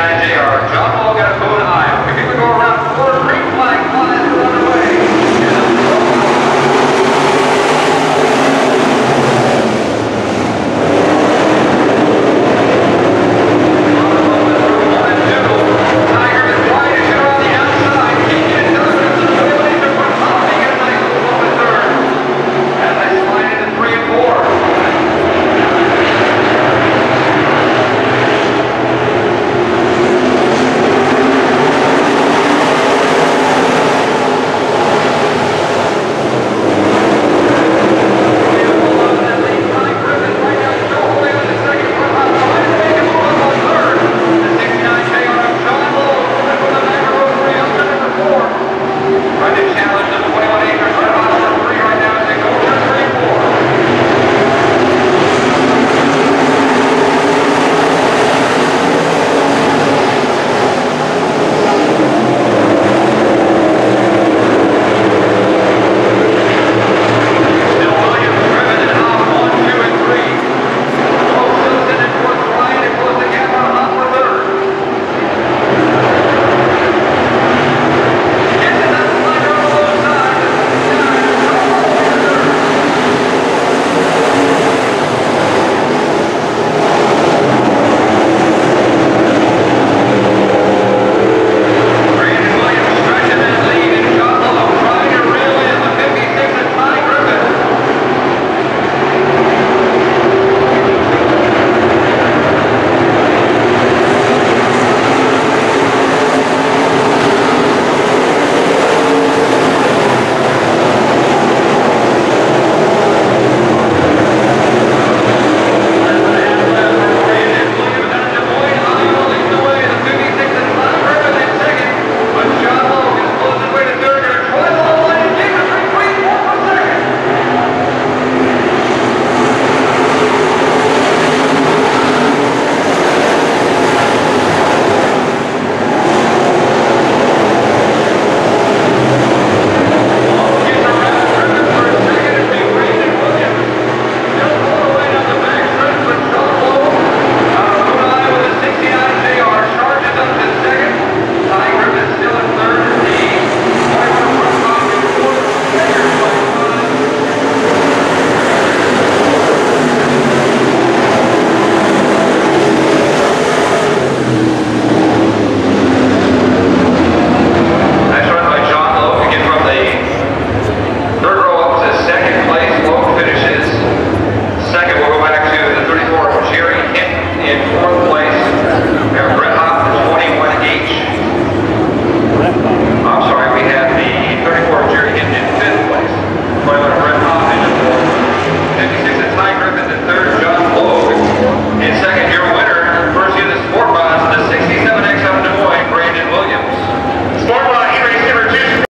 Yeah.